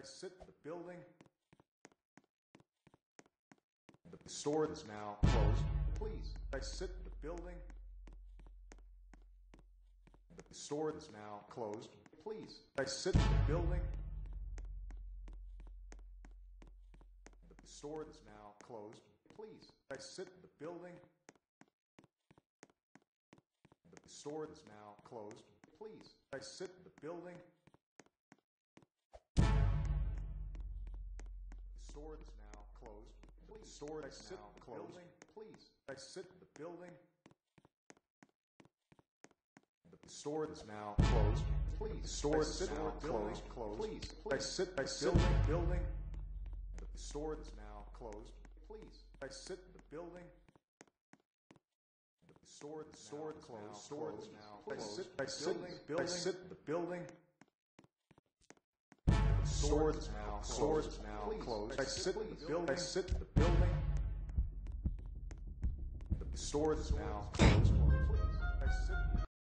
I sit in the building. The store is now closed. Please, I sit in the building. The store is now closed. Please, I sit in the building. The store is now closed. Please, I sit in the building. The store is now closed. Please, I sit in the building. Store is now closed. The store is now closed. Please, I sit in the building. The store is now closed. Please, store is now closed. Closed. Please. I the building. The store is now closed. Please, I sit in the building. The store, the store is closed. Store is now closed. I sit. I sit in the building. I sit in the building. The store is now. Now closed. I sit in the building. I sit in the building. The store is now closed. Please, I sit.